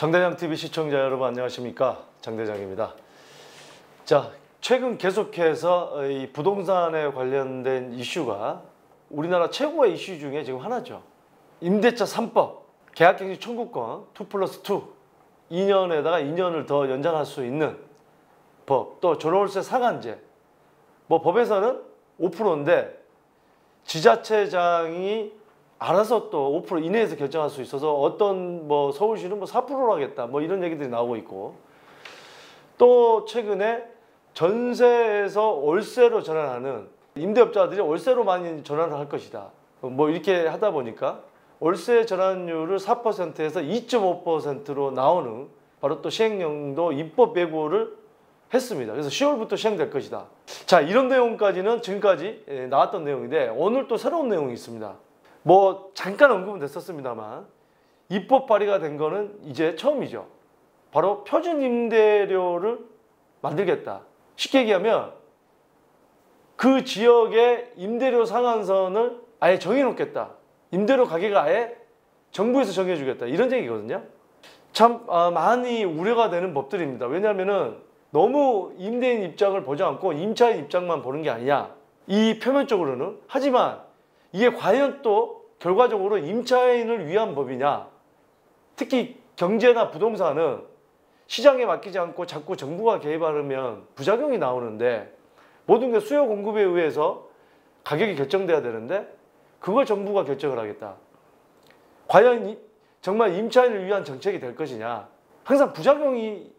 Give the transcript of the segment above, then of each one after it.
장대장 TV 시청자 여러분 안녕하십니까 장대장입니다. 자 최근 계속해서 이 부동산에 관련된 이슈가 우리나라 최고의 이슈 중에 지금 하나죠. 임대차 3법 계약갱신 청구권 2 플러스 2 2년에다가 2년을 더 연장할 수 있는 법 또 전월세 상한제 뭐 법에서는 5%인데 지자체장이 알아서 또 5% 이내에서 결정할 수 있어서 어떤 뭐 서울시는 뭐 4%로 하겠다 뭐 이런 얘기들이 나오고 있고 또 최근에 전세에서 월세로 전환하는 임대업자들이 월세로 많이 전환을 할 것이다. 뭐 이렇게 하다 보니까 월세 전환율을 4%에서 2.5%로 나오는 바로 또 시행령도 입법 예고를 했습니다. 그래서 10월부터 시행될 것이다. 자, 이런 내용까지는 지금까지 예, 나왔던 내용인데 오늘 또 새로운 내용이 있습니다. 뭐 잠깐 언급은 됐었습니다만 입법 발의가 된 거는 이제 처음이죠. 바로 표준 임대료를 만들겠다. 쉽게 얘기하면 그 지역의 임대료 상한선을 아예 정해놓겠다. 임대료 가격을 아예 정부에서 정해주겠다. 이런 얘기거든요. 참 아, 많이 우려가 되는 법들입니다. 왜냐하면 너무 임대인 입장을 보지 않고 임차인 입장만 보는 게 아니냐. 이 표면적으로는 하지만 이게 과연 또 결과적으로 임차인을 위한 법이냐? 특히 경제나 부동산은 시장에 맡기지 않고 자꾸 정부가 개입하면 부작용이 나오는데 모든 게 수요 공급에 의해서 가격이 결정돼야 되는데 그걸 정부가 결정을 하겠다. 과연 정말 임차인을 위한 정책이 될 것이냐? 항상 부작용이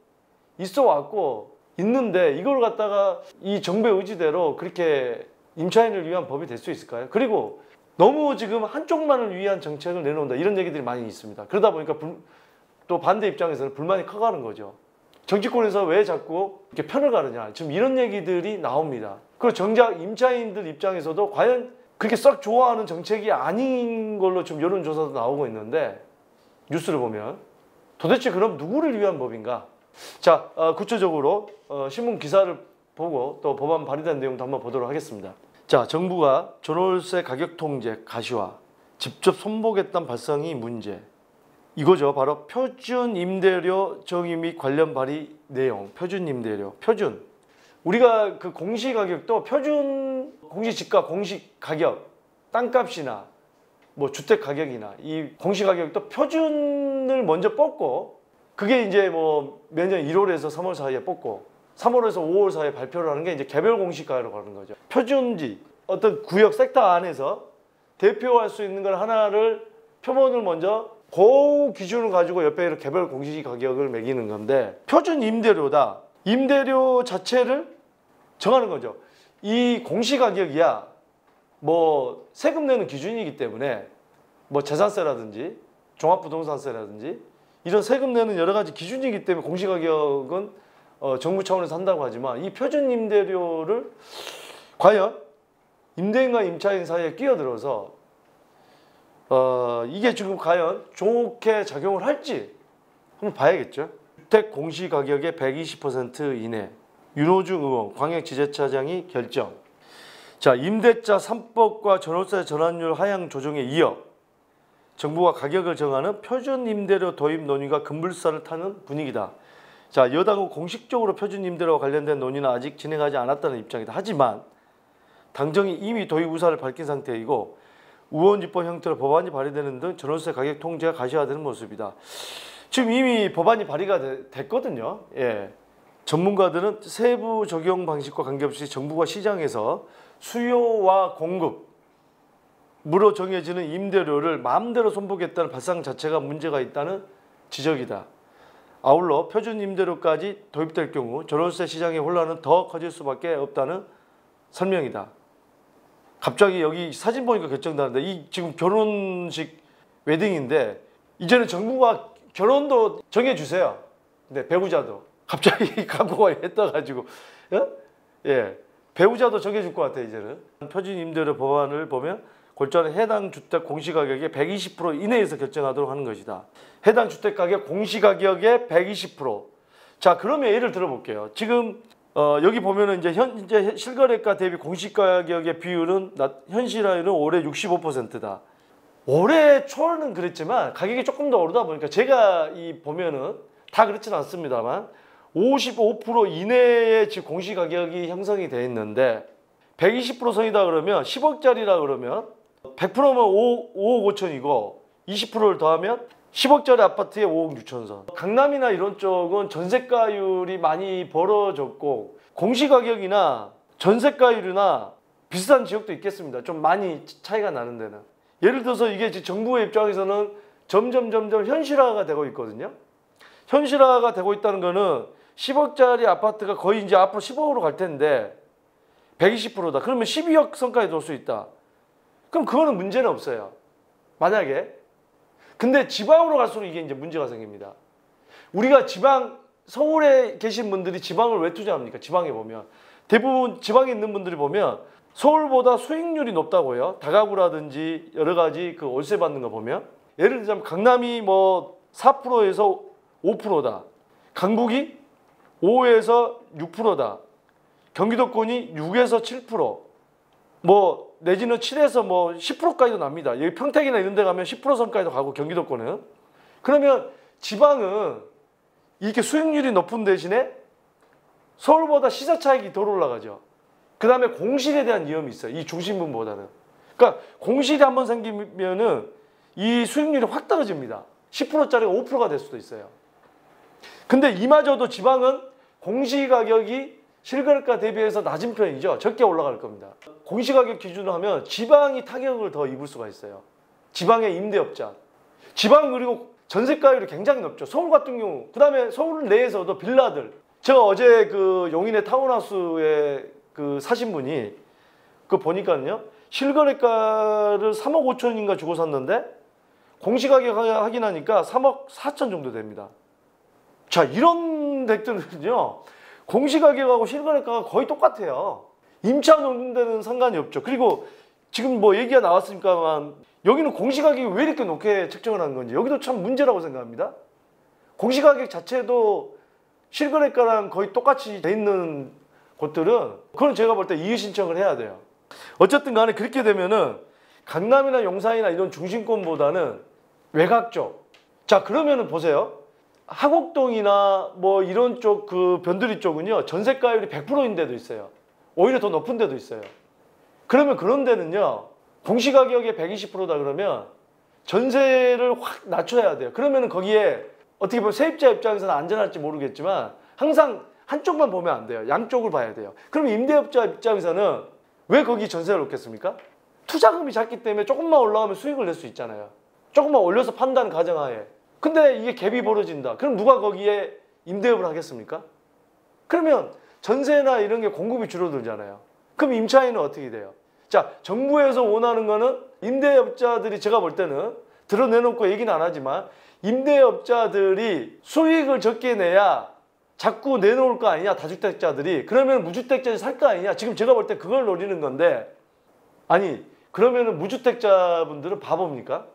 있어 왔고 있는데 이걸 갖다가 이 정부의 의지대로 그렇게 임차인을 위한 법이 될 수 있을까요? 그리고 너무 지금 한쪽만을 위한 정책을 내놓는다 이런 얘기들이 많이 있습니다. 그러다 보니까 불, 또 반대 입장에서는 불만이 커가는 거죠. 정치권에서 왜 자꾸 이렇게 편을 가느냐 지금 이런 얘기들이 나옵니다. 그리고 정작 임차인들 입장에서도 과연 그렇게 썩 좋아하는 정책이 아닌 걸로 좀 여론조사도 나오고 있는데 뉴스를 보면 도대체 그럼 누구를 위한 법인가? 자 어, 구체적으로 어, 신문 기사를 보고 또 법안 발의된 내용도 한번 보도록 하겠습니다. 자, 정부가 전월세 가격 통제 가시화, 직접 손보겠다는 발상이 문제. 이거죠. 바로 표준 임대료 정의 및 관련 발의 내용. 표준 임대료. 표준. 우리가 그 공시 가격도 표준 공시 지가 공시 가격, 땅값이나 뭐 주택 가격이나 이 공시 가격도 표준을 먼저 뽑고 그게 이제 뭐 매년 1월에서 3월 사이에 뽑고 3월에서 5월 사이에 발표를 하는 게 이제 개별 공시가라고 하는 거죠. 표준지 어떤 구역 섹터 안에서 대표할 수 있는 걸 하나를 표본을 먼저 그 기준을 가지고 옆에 개별 공시 가격을 매기는 건데 표준 임대료다. 임대료 자체를 정하는 거죠. 이 공시 가격이야 뭐 세금 내는 기준이기 때문에 뭐 재산세라든지 종합부동산세라든지 이런 세금 내는 여러 가지 기준이기 때문에 공시 가격은 어, 정부 차원에서 한다고 하지만 이 표준 임대료를 과연 임대인과 임차인 사이에 끼어들어서 어, 이게 지금 과연 좋게 작용을 할지 한번 봐야겠죠. 주택 공시 가격의 120% 이내 윤호중 의원 광역지자체장이 결정. 자 임대차 3법과 전월세 전환율 하향 조정에 이어 정부가 가격을 정하는 표준 임대료 도입 논의가 급물살을 타는 분위기다. 자, 여당은 공식적으로 표준 임대료와 관련된 논의는 아직 진행하지 않았다는 입장이다. 하지만 당정이 이미 도입 의사를 밝힌 상태이고 우원집법 형태로 법안이 발의되는 등 전월세 가격 통제가 가시화되는 모습이다. 지금 이미 법안이 발의가 되, 됐거든요. 예. 전문가들은 세부 적용 방식과 관계없이 정부가 시장에서 수요와 공급 무로 정해지는 임대료를 마음대로 손보겠다는 발상 자체가 문제가 있다는 지적이다. 아울러 표준 임대료까지 도입될 경우 전월세 시장의 혼란은 더 커질 수밖에 없다는 설명이다. 갑자기 여기 사진 보니까 결정되는데 이 지금 결혼식 웨딩인데 이제는 정부가 결혼도 정해주세요. 네, 배우자도 갑자기 광고가 떠가지고 어? 예 배우자도 정해줄 것 같아 이제는 표준 임대료 법안을 보면 골자는 해당 주택 공시가격의 120% 이내에서 결정하도록 하는 것이다. 해당 주택 가격 공시가격의 120%. 자, 그러면 예를 들어볼게요. 지금 어, 여기 보면은 이제 현재 실거래가 대비 공시가격의 비율은 현실화율은 올해 65%다. 올해 초는 그랬지만 가격이 조금 더 오르다 보니까 제가 이 보면은 다 그렇지는 않습니다만 55% 이내에 지금 공시 가격이 형성이 돼 있는데 120% 선이다 그러면 10억짜리라 그러면 100%면 5, 5억 5천이고 20%를 더하면 10억짜리 아파트에 5억 6천 선. 강남이나 이런 쪽은 전세가율이 많이 벌어졌고 공시가격이나 전세가율이나 비슷한 지역도 있겠습니다. 좀 많이 차이가 나는 데는. 예를 들어서 이게 정부의 입장에서는 점점 점점 현실화가 되고 있거든요. 현실화가 되고 있다는 거는 10억짜리 아파트가 거의 이제 앞으로 10억으로 갈 텐데 120%다. 그러면 12억 선까지 돌수 있다. 그럼 그거는 문제는 없어요. 만약에 근데 지방으로 갈수록 이게 이제 문제가 생깁니다. 우리가 지방 서울에 계신 분들이 지방을 왜 투자합니까? 지방에 보면 대부분 지방에 있는 분들이 보면 서울보다 수익률이 높다고요. 다가구라든지 여러 가지 그 월세 받는 거 보면 예를 들자면 강남이 뭐 4%에서 5%다. 강북이 5에서 6%다. 경기도권이 6에서 7%. 뭐 내지는 7에서 뭐 10%까지도 납니다. 여기 평택이나 이런 데 가면 10% 선까지도 가고 경기도권은. 그러면 지방은 이렇게 수익률이 높은 대신에 서울보다 시세 차익이 덜 올라가죠. 그 다음에 공실에 대한 위험이 있어요. 이 중심부보다는. 그러니까 공실이 한번 생기면은 이 수익률이 확 떨어집니다. 10%짜리가 5%가 될 수도 있어요. 근데 이마저도 지방은 공시 가격이 실거래가 대비해서 낮은 편이죠. 적게 올라갈 겁니다. 공시가격 기준으로 하면 지방이 타격을 더 입을 수가 있어요. 지방의 임대업자. 지방 그리고 전세가율이 굉장히 높죠. 서울 같은 경우. 그 다음에 서울 내에서도 빌라들. 제가 어제 그 용인의 타운하우스에 그 사신 분이 그 보니까요. 실거래가를 3억 5천인가 주고 샀는데 공시가격 확인하니까 3억 4천 정도 됩니다. 자, 이런 덱들은요. 공시가격하고 실거래가가 거의 똑같아요. 임차 데는 상관이 없죠. 그리고 지금 뭐 얘기가 나왔으니까만 여기는 공시가격이 왜 이렇게 높게 책정을 한 건지 여기도 참 문제라고 생각합니다. 공시가격 자체도 실거래가랑 거의 똑같이 돼 있는 곳들은 그건 제가 볼 때 이의 신청을 해야 돼요. 어쨌든 간에 그렇게 되면은 강남이나 용산이나 이런 중심권보다는 외곽 쪽. 자, 그러면은 보세요. 하곡동이나 뭐 이런 쪽 그 변두리 쪽은요 전세가율이 100%인 데도 있어요. 오히려 더 높은 데도 있어요. 그러면 그런 데는요 공시가격의 120%다 그러면 전세를 확 낮춰야 돼요. 그러면 거기에 어떻게 보면 세입자 입장에서는 안전할지 모르겠지만 항상 한쪽만 보면 안 돼요. 양쪽을 봐야 돼요. 그럼 임대업자 입장에서는 왜 거기 전세를 놓겠습니까? 투자금이 작기 때문에 조금만 올라가면 수익을 낼 수 있잖아요. 조금만 올려서 판단 가정하에. 근데 이게 갭이 벌어진다. 그럼 누가 거기에 임대업을 하겠습니까? 그러면 전세나 이런 게 공급이 줄어들잖아요. 그럼 임차인은 어떻게 돼요? 자, 정부에서 원하는 거는 임대업자들이 제가 볼 때는 드러내놓고 얘기는 안 하지만 임대업자들이 수익을 적게 내야 자꾸 내놓을 거 아니냐 다주택자들이 그러면 무주택자들이 살 거 아니냐 지금 제가 볼 때 그걸 노리는 건데 아니 그러면은 무주택자분들은 바보입니까?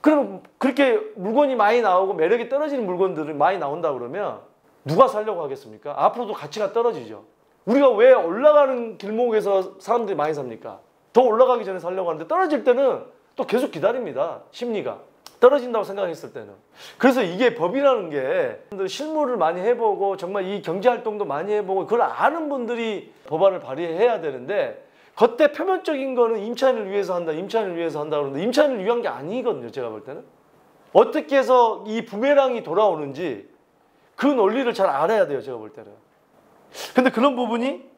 그럼 그렇게 물건이 많이 나오고 매력이 떨어지는 물건들이 많이 나온다 그러면 누가 살려고 하겠습니까? 앞으로도 가치가 떨어지죠. 우리가 왜 올라가는 길목에서 사람들이 많이 삽니까? 더 올라가기 전에 살려고 하는데 떨어질 때는 또 계속 기다립니다. 심리가. 떨어진다고 생각했을 때는. 그래서 이게 법이라는 게 실무를 많이 해보고 정말 이 경제활동도 많이 해보고 그걸 아는 분들이 법안을 발의해야 되는데 겉에 표면적인 거는 임차인을 위해서 한다, 임차인을 위해서 한다 그러는데 임차인을 위한 게 아니거든요. 제가 볼 때는. 어떻게 해서 이 부메랑이 돌아오는지 그 논리를 잘 알아야 돼요. 제가 볼 때는. 근데 그런 부분이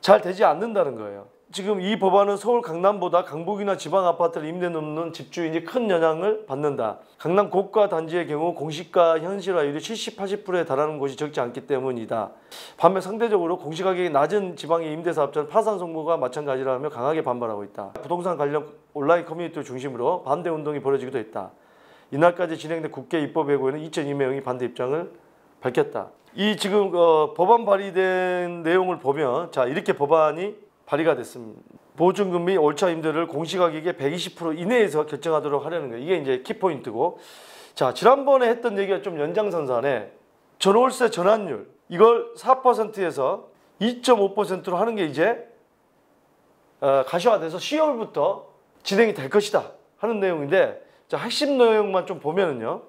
잘 되지 않는다는 거예요. 지금 이 법안은 서울 강남보다 강북이나 지방 아파트를 임대 놓는 집주인이 큰 영향을 받는다. 강남 고가 단지의 경우 공시가 현실화율이 70, 80%에 달하는 곳이 적지 않기 때문이다. 반면 상대적으로 공시가격이 낮은 지방의 임대사업자는 파산 송무가 마찬가지라며 강하게 반발하고 있다. 부동산 관련 온라인 커뮤니티를 중심으로 반대 운동이 벌어지기도 했다. 이날까지 진행된 국회 입법회고에는 2,200명이 반대 입장을 밝혔다. 이 지금 어, 법안 발의된 내용을 보면 자 이렇게 법안이 발의가 됐습니다. 보증금 및 월차 임대를 공시가격의 120% 이내에서 결정하도록 하려는 거예요. 이게 이제 키포인트고. 자, 지난번에 했던 얘기가 좀 연장선상에 전월세 전환율 이걸 4%에서 2.5%로 하는 게 이제 어, 가시화돼서 10월부터 진행이 될 것이다 하는 내용인데 자, 핵심 내용만 좀 보면은요.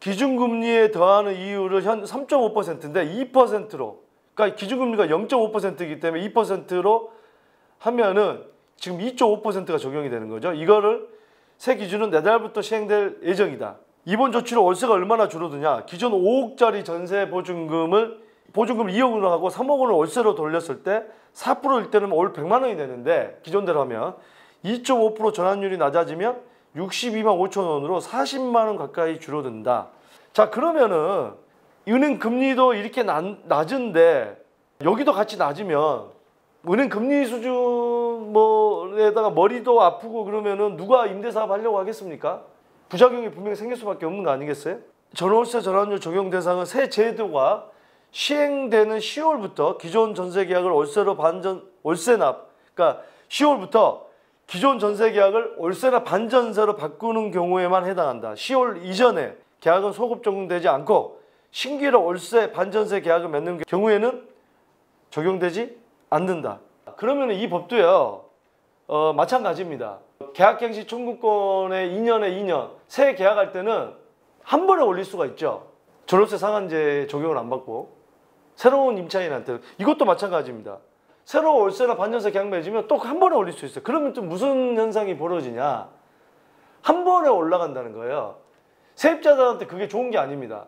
기준금리에 더하는 이율을 현 3.5%인데 2%로 그러니까 기준금리가 0.5%이기 때문에 2%로 하면은 지금 2.5%가 적용이 되는 거죠. 이거를 새 기준은 내달부터 시행될 예정이다. 이번 조치로 월세가 얼마나 줄어드냐? 기존 5억짜리 전세 보증금을 보증금을 2억으로 하고 3억 원을 월세로 돌렸을 때 4%일 때는 올 100만 원이 되는데 기존대로 하면 2.5% 전환율이 낮아지면 62만 5천 원으로 40만 원 가까이 줄어든다. 자 그러면은 은행 금리도 이렇게 낮, 낮은데 여기도 같이 낮으면 은행 금리 수준 뭐에다가 머리도 아프고 그러면은 누가 임대사업 하려고 하겠습니까? 부작용이 분명히 생길 수밖에 없는 거 아니겠어요? 전월세 전환율 적용 대상은 새 제도가 시행되는 10월부터 기존 전세 계약을 월세로 반전 월세납 그러니까 10월부터 기존 전세 계약을 월세나 반전세로 바꾸는 경우에만 해당한다. 10월 이전에 계약은 소급 적용되지 않고 신규로 월세 반전세 계약을 맺는 경우에는 적용되지 않는다. 그러면 이 법도요. 어, 마찬가지입니다. 계약갱시 청구권의 2년에 2년 새 계약할 때는 한 번에 올릴 수가 있죠. 전월세 상한제 적용을 안 받고 새로운 임차인한테 이것도 마찬가지입니다. 새로 월세나 반전세 계약 맺으면 또 한 번에 올릴 수 있어요. 그러면 또 무슨 현상이 벌어지냐? 한 번에 올라간다는 거예요. 세입자들한테 그게 좋은 게 아닙니다.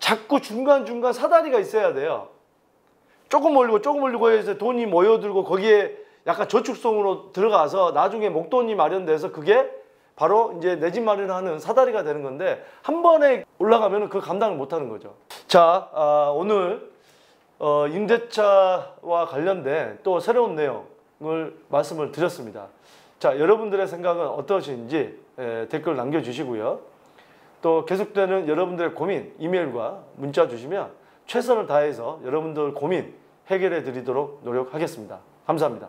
자꾸 중간중간 사다리가 있어야 돼요. 조금 올리고 조금 올리고 해서 돈이 모여들고 거기에 약간 저축성으로 들어가서 나중에 목돈이 마련돼서 그게 바로 이제 내 집 마련하는 사다리가 되는 건데 한 번에 올라가면 그 감당을 못 하는 거죠. 자, 아, 오늘 어, 임대차와 관련된 또 새로운 내용을 말씀을 드렸습니다. 자, 여러분들의 생각은 어떠신지 에, 댓글 남겨주시고요. 또 계속되는 여러분들의 고민, 이메일과 문자 주시면 최선을 다해서 여러분들 고민 해결해 드리도록 노력하겠습니다. 감사합니다.